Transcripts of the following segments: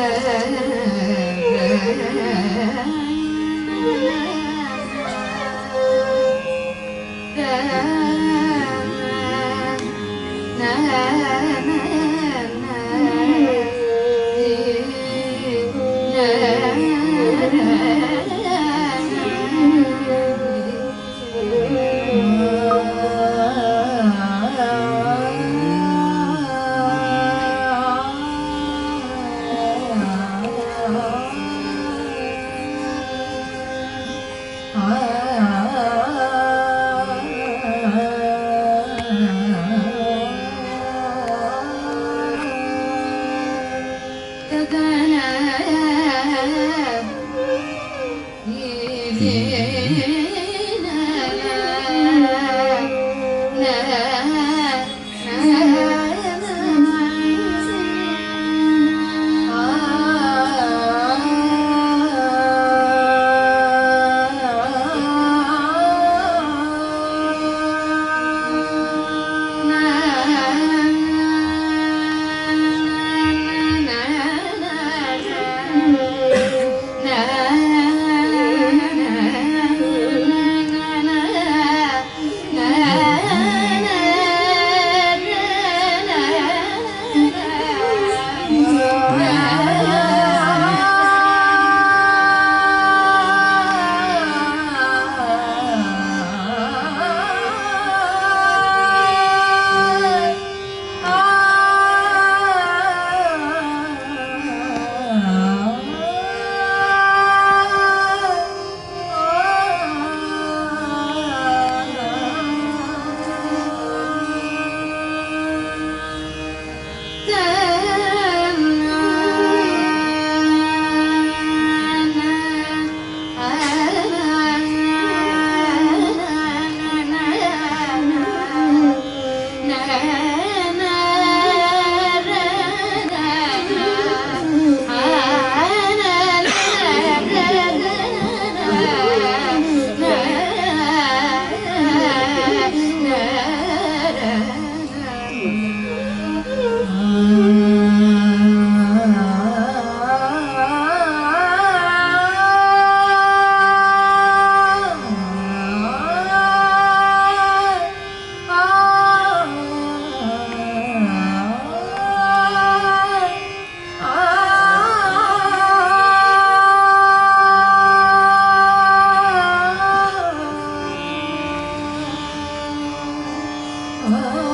na Oh.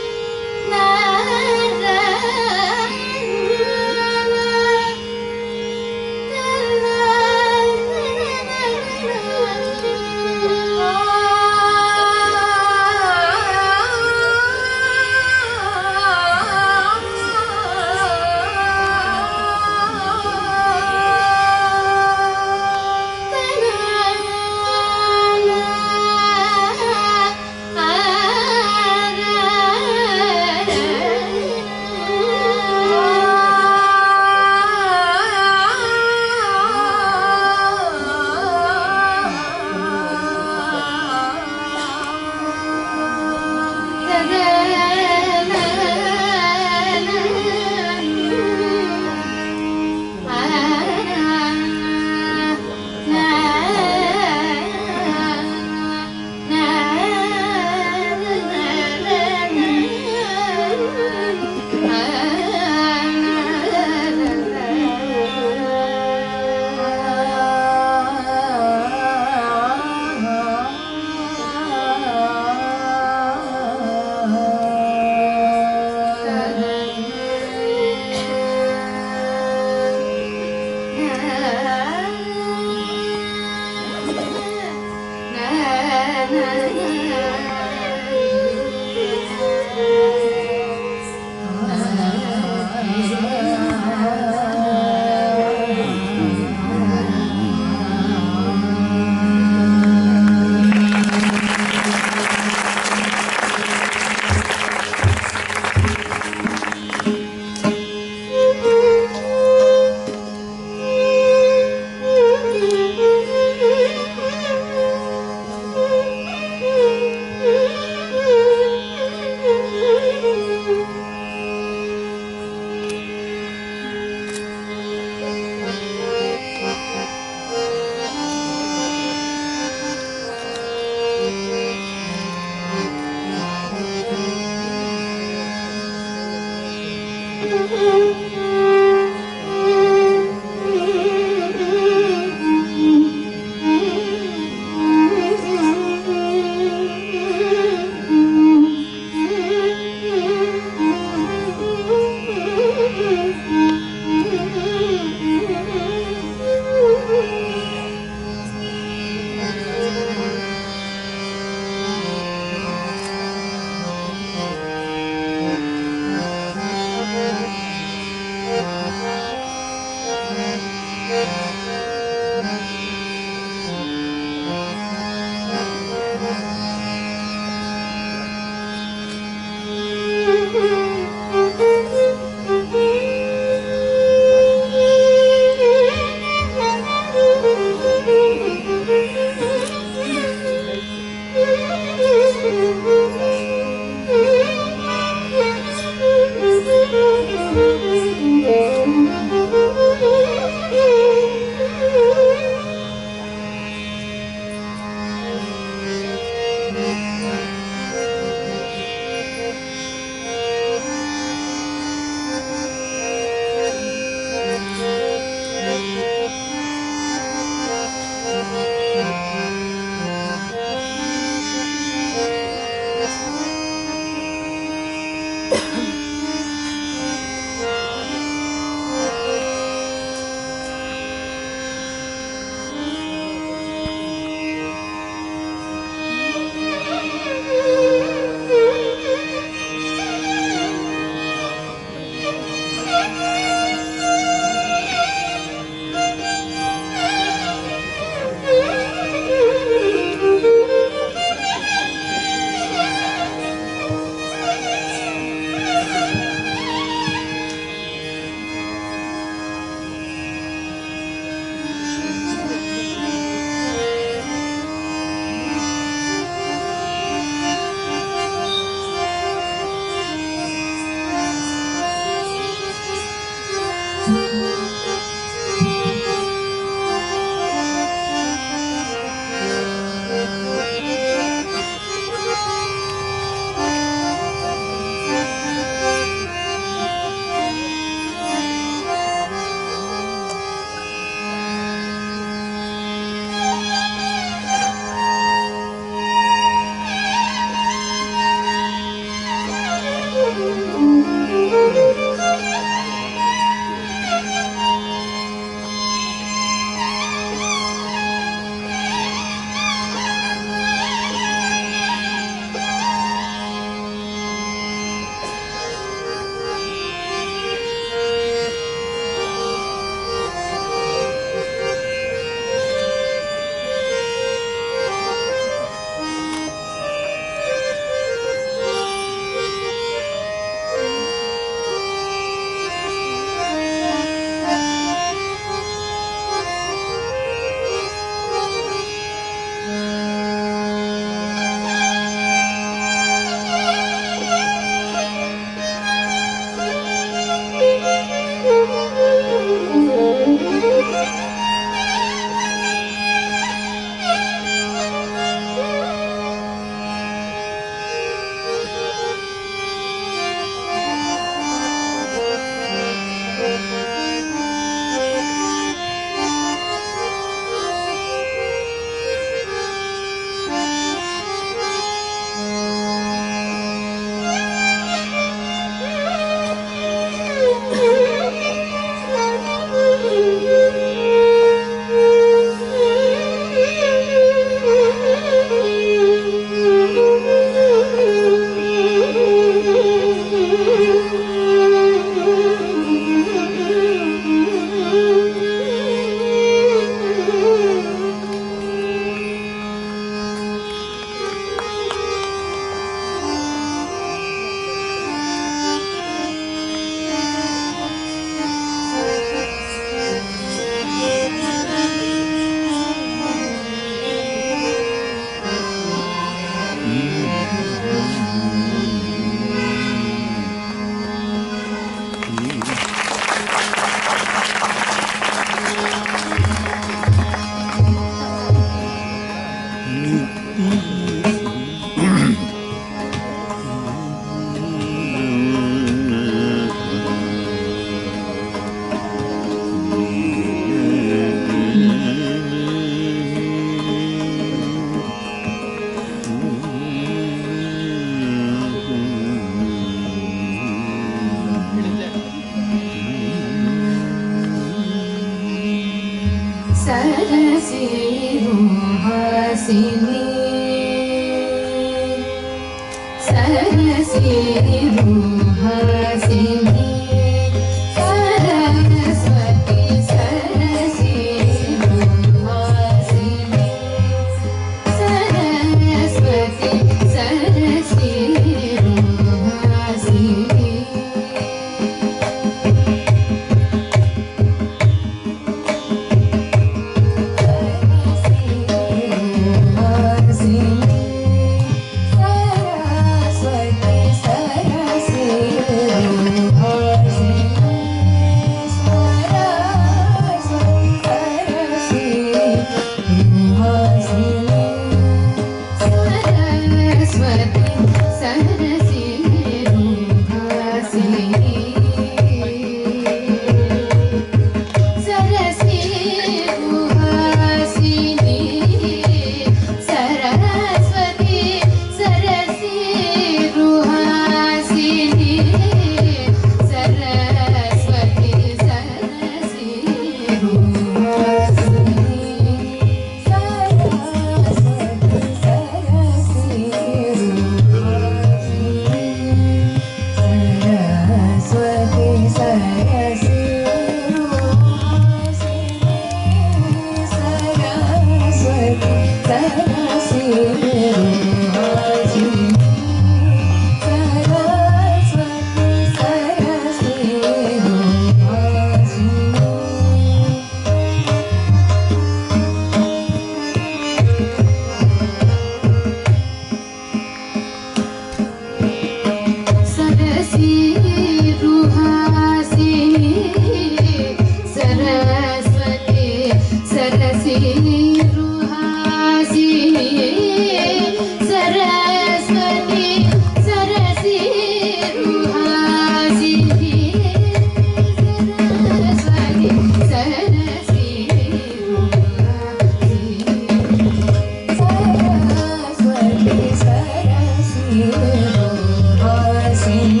sin